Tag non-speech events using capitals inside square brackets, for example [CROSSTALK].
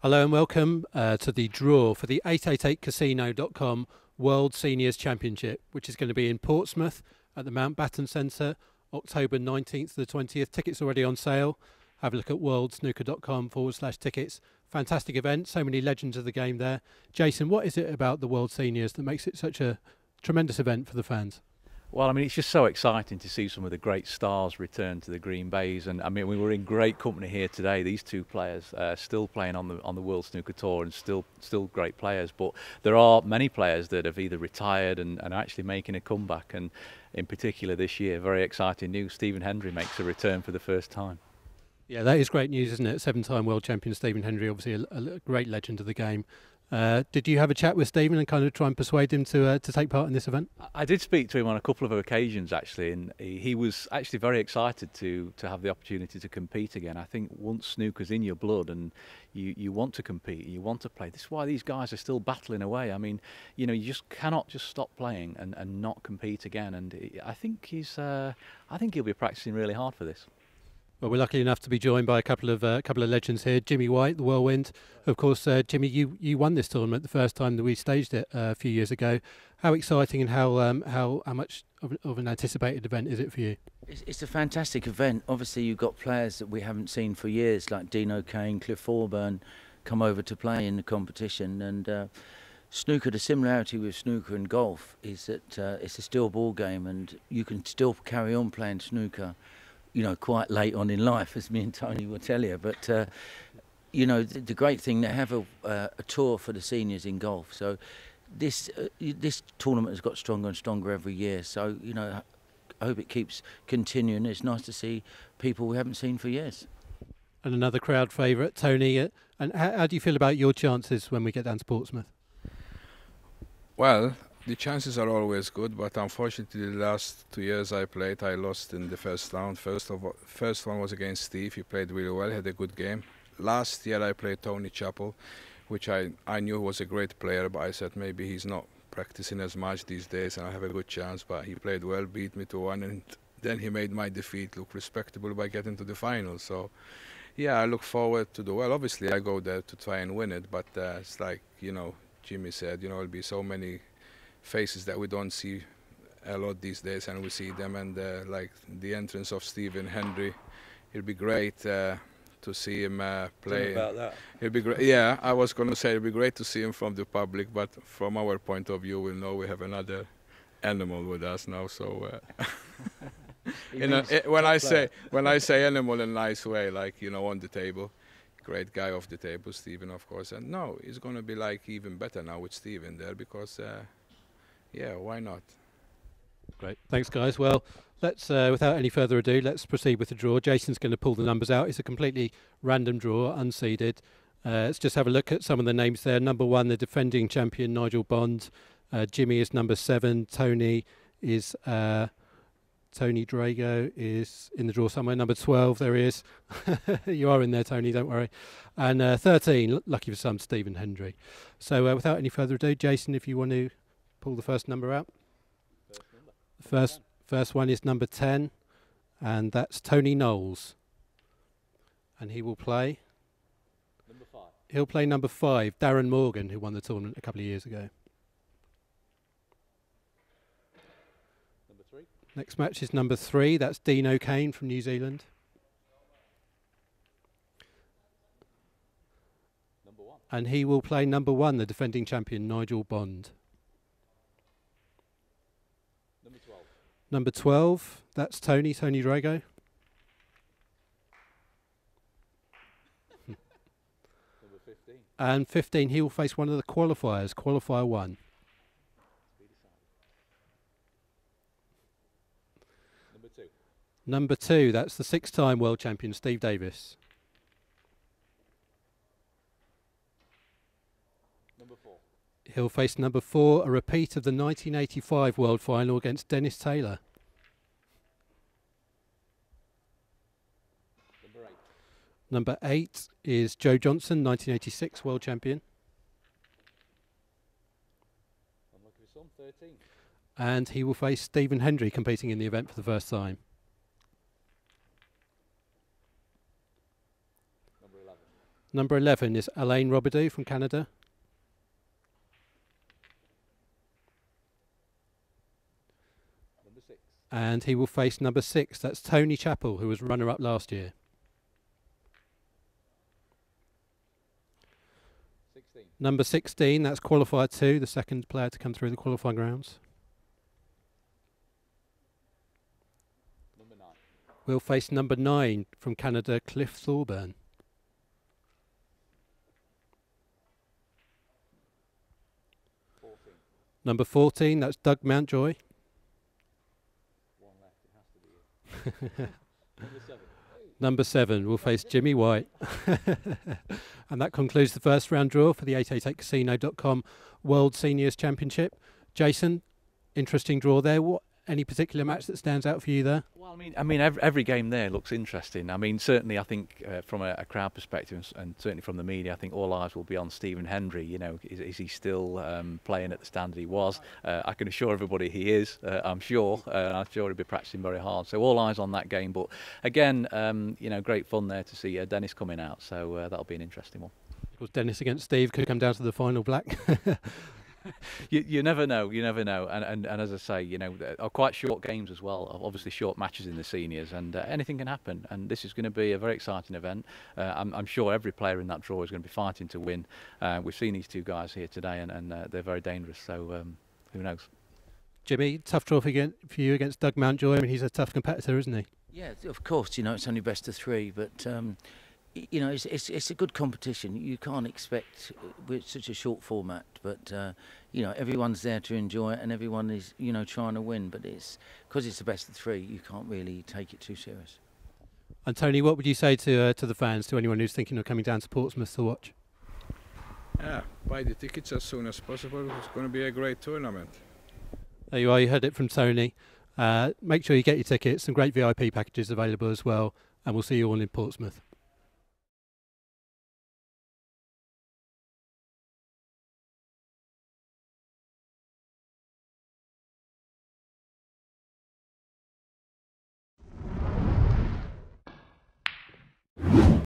Hello and welcome uh, to the draw for the 888casino.com World Seniors Championship, which is going to be in Portsmouth at the Mountbatten Centre, October 19th to the 20th. Tickets already on sale. Have a look at worldsnooker.com forward slash tickets. Fantastic event, so many legends of the game there. Jason, what is it about the World Seniors that makes it such a tremendous event for the fans? Well, I mean, it's just so exciting to see some of the great stars return to the Green Baize, and I mean, we were in great company here today. These two players uh, still playing on the on the World Snooker Tour, and still still great players. But there are many players that have either retired and, and actually making a comeback, and in particular this year, very exciting news: Stephen Hendry makes a return for the first time. Yeah, that is great news, isn't it? Seven-time world champion Stephen Hendry, obviously a, a great legend of the game. Uh, did you have a chat with Stephen and kind of try and persuade him to uh, to take part in this event? I did speak to him on a couple of occasions actually, and he, was actually very excited to to have the opportunity to compete again. I think once snooker's in your blood and you, you want to compete, you want to play. This is why these guys are still battling away. I mean, you know, you just cannot just stop playing and, and not compete again. And I think he's uh, I think he'll be practicing really hard for this. Well, we're lucky enough to be joined by a couple of uh, couple of legends here. Jimmy White, the Whirlwind, of course. Uh, Jimmy, you, you won this tournament the first time that we staged it uh, a few years ago. How exciting and how um, how how much of, of, an anticipated event is it for you? It's, it's, a fantastic event. Obviously, you've got players that we haven't seen for years, like Dean O'Kane, Cliff Thorburn, come over to play in the competition. And uh, snooker, the similarity with snooker and golf is that uh, it's a still ball game, and you can still carry on playing snooker you know, quite late on in life, as me and Tony will tell you. But uh, you know, the, the, great thing they have a, uh, a, tour for the seniors in golf. So this uh, this tournament has got stronger and stronger every year. So you know, I hope it keeps continuing. It's nice to see people we haven't seen for years. And another crowd favourite, Tony. Uh, and how, how do you feel about your chances when we get down to Portsmouth? Well, the chances are always good, but unfortunately, the last two years I played, I lost in the first round. First of all, first one was against Steve. He played really well, had a good game. Last year I played Tony Chappel, which I I knew was a great player, but I said maybe he's not practicing as much these days, and I have a good chance. But he played well, beat me to one, and then he made my defeat look respectable by getting to the final. So. Yeah, I look forward to the well. Obviously, I go there to try and win it, but uh, it's like you know, Jimmy said, you know, it'll be so many faces that we don't see a lot these days, and we see them. And uh, like the entrance of Stephen Hendry, it'd be great uh, to see him uh, play. about that. It'll be great. Yeah, I was going to say it'd be great to see him from the public, but from our point of view, we know we have another animal with us now. So. Uh, [LAUGHS] a, it, when I say [LAUGHS] when I say animal in a nice way, like you know, on the table, great guy off the table, Stephen, of course. And no, it's going to be like even better now with Stephen there because uh, yeah, why not? Great. Thanks, guys. Well, let's, uh, without any further ado, let's proceed with the draw. Jason's going to pull the numbers out. It's a completely random draw, unseeded. Uh, let's just have a look at some of the names there. Number one, the defending champion, Nigel Bond. Uh, Jimmy is number seven. Tony is. Uh, Tony Drago is in the draw somewhere. Number 12, there he is. [LAUGHS] you are in there, Tony, don't worry. And uh, 13, lucky for some, Stephen Hendry. So uh, without any further ado, Jason, if you want to pull the first number out. First, number. first, first one is number 10, and that's Tony Knowles. And he will play. Number five. He'll play number five, Darren Morgan, who won the tournament a couple of years ago. Number three. Next match is number three. That's Dean O'Kane from New Zealand. Number one. And he will play number one, the defending champion, Nigel Bond. Number 12, that's Tony, Tony Drago. Number 15. And 15, he will face one of the qualifiers, qualifier one. Number two. Number two, that's the six time world champion, Steve Davis. number 4 He'll face number four, a repeat of the 1985 World Final against Dennis Taylor. Number eight. Number eight is Joe Johnson, 1986 World Champion. I'm looking for some, 13. And he will face Stephen Hendry competing in the event for the first time. Number 11. Number 11 is Alain Robidoux from Canada. Number six. And he will face number 6. That's Tony Chappel, who was runner up last year. 16. Number 16, that's qualifier 2, the second player to come through the qualifying rounds. Number nine. We'll face number 9 from Canada, Cliff Thorburn. Fourteen. Number 14, that's Doug Mountjoy. One left. It has to be. [LAUGHS] Number seven. Number 7, we'll face Jimmy White. [LAUGHS] and that concludes the first round draw for the 888casino.com World Seniors Championship. Jason, interesting draw there. What any particular match that stands out for you there? Well, I mean, I mean, every, every game there looks interesting. I mean, certainly, I think uh, from a, a crowd perspective, and, and certainly from the media, I think all eyes will be on Stephen Hendry. You know, is, is he still um, playing at the standard he was? Uh, I can assure everybody he is. Uh, I'm sure. Uh, I'm sure he'll be practicing very hard. So all eyes on that game. But again, um, you know, great fun there to see uh, Dennis coming out. So uh, that'll be an interesting one. Of course, Dennis against Steve could come down to the final black. [LAUGHS] [LAUGHS] you, you never know, you never know, and, and and as I say, you know, are quite short games as well. Obviously, short matches in the seniors, and uh, anything can happen. And this is going to be a very exciting event. Uh, I'm, I'm sure every player in that draw is going to be fighting to win. Uh, we've seen these two guys here today, and, and uh, they're very dangerous. So um, who knows? Jimmy, tough draw for, again, for you against Doug Mountjoy. I mean, he's a tough competitor, isn't he? Yeah, of course. You know, it's only best of three, but um, y- you know, it's, it's it's a good competition. You can't expect uh, with such a short format, but uh, you know, everyone's there to enjoy it, and everyone is you know trying to win. But it's because it's the best of three, you can't really take it too serious. And Tony, what would you say to uh, to the fans, to anyone who's thinking of coming down to Portsmouth to watch? Yeah, buy the tickets as soon as possible. It's going to be a great tournament. There you are. You heard it from Tony. Uh, make sure you get your tickets. Some great VIP packages available as well. And we'll see you all in Portsmouth.